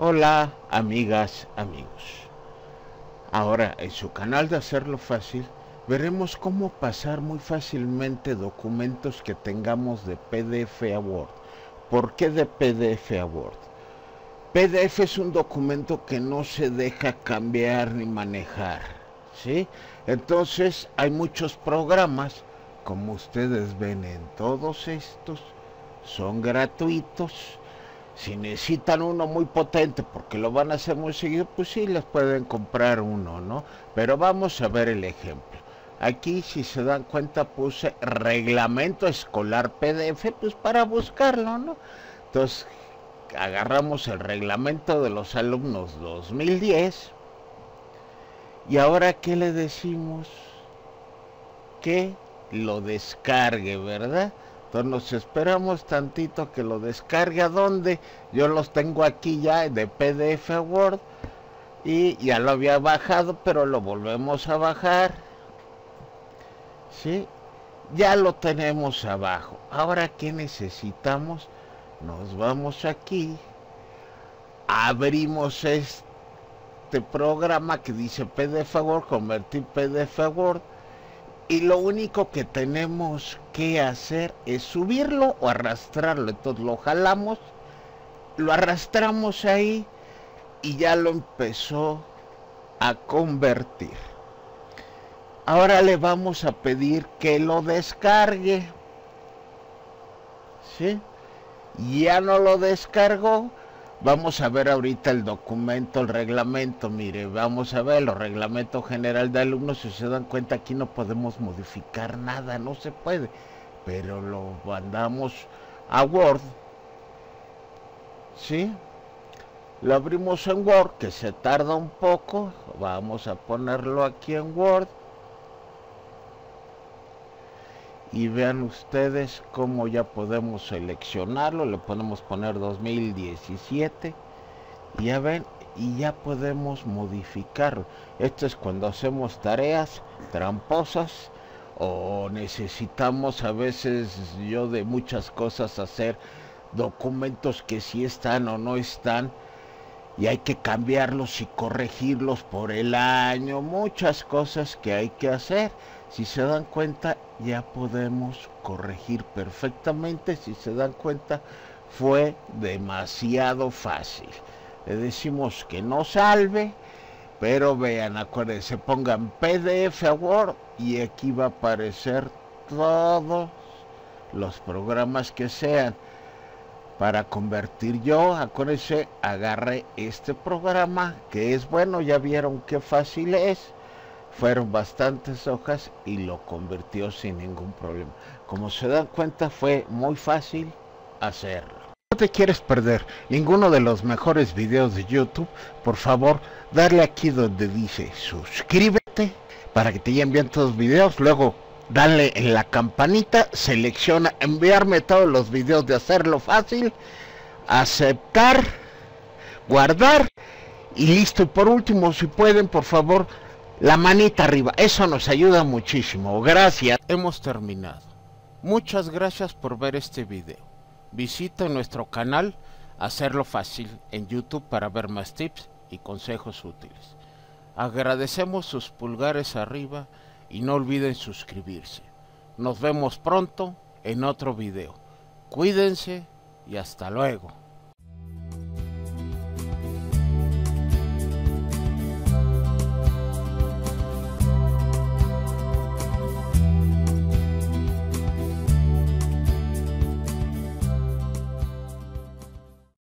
Hola amigas, amigos. Ahora en su canal de Hacerlo Fácil veremos cómo pasar muy fácilmente documentos que tengamos de PDF a Word. ¿Por qué de PDF a Word? PDF es un documento que no se deja cambiar ni manejar, ¿sí? Entonces hay muchos programas, como ustedes ven en todos estos, son gratuitos, si necesitan uno muy potente porque lo van a hacer muy seguido, pues sí, les pueden comprar uno, ¿no? Pero vamos a ver el ejemplo. Aquí, si se dan cuenta, puse reglamento escolar PDF, pues para buscarlo, ¿no? Entonces, agarramos el reglamento de los alumnos 2010 y ahora, ¿qué le decimos? Que lo descargue, ¿verdad? Entonces nos esperamos tantito que lo descargue. A donde yo los tengo aquí ya de PDF Word y ya lo había bajado pero lo volvemos a bajar. ¿sí? ya lo tenemos abajo. Ahora que necesitamos nos vamos aquí. Abrimos este programa que dice PDF Word convertir PDF Word y lo único que tenemos que hacer es subirlo o arrastrarlo. Entonces lo jalamos, lo arrastramos ahí y ya lo empezó a convertir. Ahora le vamos a pedir que lo descargue. ¿Sí? Ya no lo descargó Vamos a ver ahorita el documento, el reglamento, mire, vamos a ver, el reglamento general de alumnos, si se dan cuenta aquí no podemos modificar nada, no se puede, pero lo mandamos a Word, ¿sí? Lo abrimos en Word, que se tarda un poco, vamos a ponerlo aquí en Word, y vean ustedes cómo ya podemos seleccionarlo le podemos poner 2017 y ya ven y ya podemos modificarlo esto es cuando hacemos tareas tramposas o necesitamos a veces yo de muchas cosas hacer documentos que si están o no están y hay que cambiarlos y corregirlos por el año, muchas cosas que hay que hacer. Si se dan cuenta, ya podemos corregir perfectamente. Si se dan cuenta, fue demasiado fácil. Le decimos que no salve, pero vean, acuérdense, pongan PDF a Word y aquí va a aparecer todos los programas que sean para convertir yo, acuérdense, agarré este programa que es bueno, ya vieron qué fácil es, fueron bastantes hojas y lo convirtió sin ningún problema. Como se dan cuenta fue muy fácil hacerlo. No te quieres perder ninguno de los mejores videos de YouTube, por favor, darle aquí donde dice suscríbete para que te lleguen bien todos los videos, luego dale en la campanita, selecciona enviarme todos los videos de hacerlo fácil, aceptar, guardar y listo. Y por último, si pueden, por favor, la manita arriba. Eso nos ayuda muchísimo. Gracias. Hemos terminado. Muchas gracias por ver este video. Visita nuestro canal Hacerlo Fácil en YouTube para ver más tips y consejos útiles. Agradecemos sus pulgares arriba y no olviden suscribirse. Nos vemos pronto en otro video. Cuídense y hasta luego.